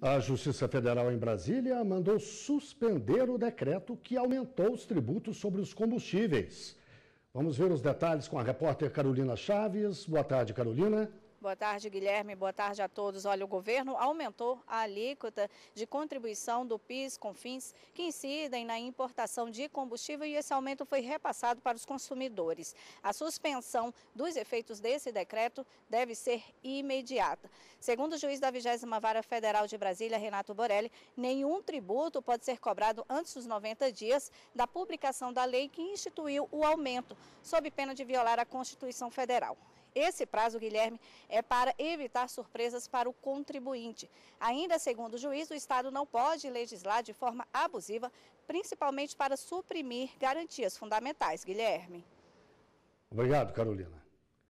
A Justiça Federal em Brasília mandou suspender o decreto que aumentou os tributos sobre os combustíveis. Vamos ver os detalhes com a repórter Carolina Chaves. Boa tarde, Carolina. Boa tarde, Guilherme. Boa tarde a todos. Olha, o governo aumentou a alíquota de contribuição do PIS com fins que incidem na importação de combustível e esse aumento foi repassado para os consumidores. A suspensão dos efeitos desse decreto deve ser imediata. Segundo o juiz da 20 Vara Federal de Brasília, Renato Borelli, nenhum tributo pode ser cobrado antes dos 90 dias da publicação da lei que instituiu o aumento, sob pena de violar a Constituição Federal. Esse prazo, Guilherme, é para evitar surpresas para o contribuinte. Ainda segundo o juiz, o Estado não pode legislar de forma abusiva, principalmente para suprimir garantias fundamentais. Guilherme. Obrigado, Carolina.